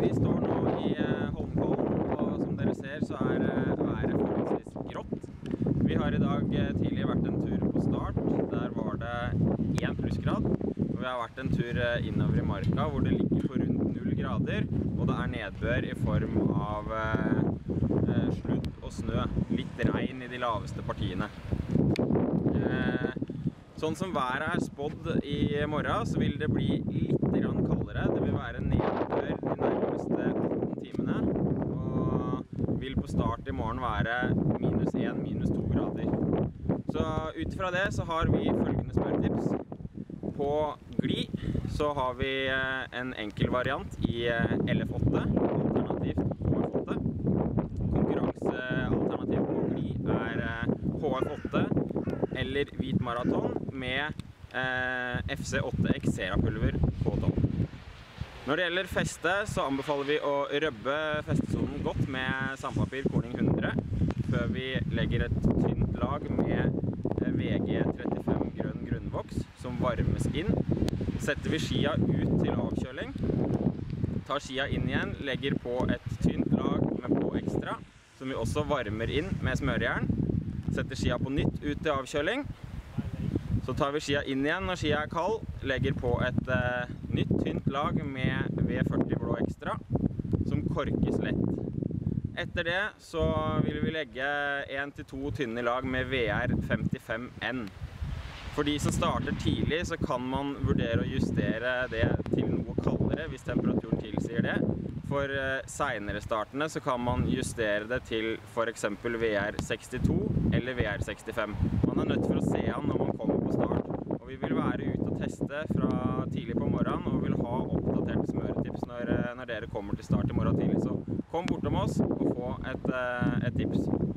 Vi står nå i eh, Holmenkollen, og som dere ser så er eh, været forholdsvis grått. Vi har i dag eh, tidlig vært en tur på start. Der var det én plussgrad. Og vi har vært en tur innover i marka hvor det ligger på rundt null grader. Og det er nedbør i form av sludd og snø. Litt regn i de laveste partiene. Sånn som været er spådd i morgen, så vil det bli litt kaldere. Det vil være nedbør de nærmeste 18 timene. Og vil på start i morgen være minus 1, minus 2 grader. Så ut fra det så har vi følgende spørretips. På gli så har vi eh, en enkel variant i eh, LF8, alternativt HF8. Konkurransealternativet på gli er eh, HF8 eller hvit maraton med eh, FC8X Serapulver på topp. Når det gjelder feste, så anbefaler vi å røbbe festesonen godt med sandpapir Corning 100 før vi legger et tynt lag med eh, VG35 grønn grunnvoks som varmes inn. Setter vi skia ut til avkjøling, tar skia inn igjen, legger på et tynt lag med på ekstra, som vi også varmer inn med smørjern. Setter skia på nytt ut til avkjøling. Så tar vi skia inn igjen når skia er kald, legger på et eh, nytt tynt lag med V40 blå ekstra, som korkes lett. Etter det så vil vi legge en til to tynne lag med VR55N. For de som starter tidlig, så kan man vurdere å justere det til noe kaldere hvis temperaturen tilsier det. For eh, senere startene så kan man justere det til for eksempel VR62 eller VR65. Man er nødt for å se an når man kommer på start. Og vi vil være ute og teste fra tidlig på morgenen og vil ha oppdaterte smøretips når, eh, når dere kommer til start i morgen tidlig. Så kom bortom oss og få et, eh, et tips.